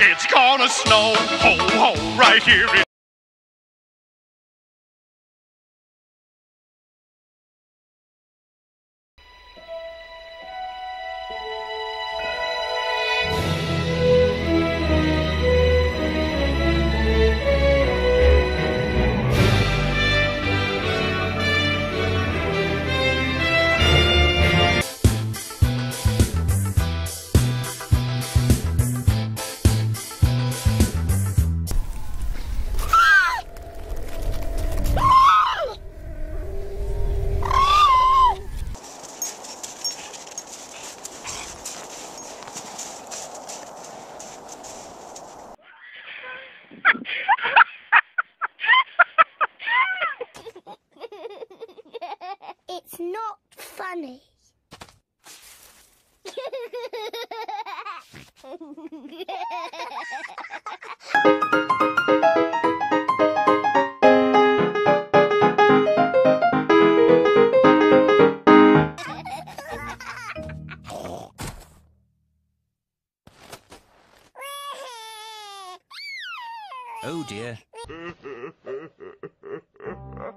It's gonna snow, ho, ho, right here it's not funny. Oh dear.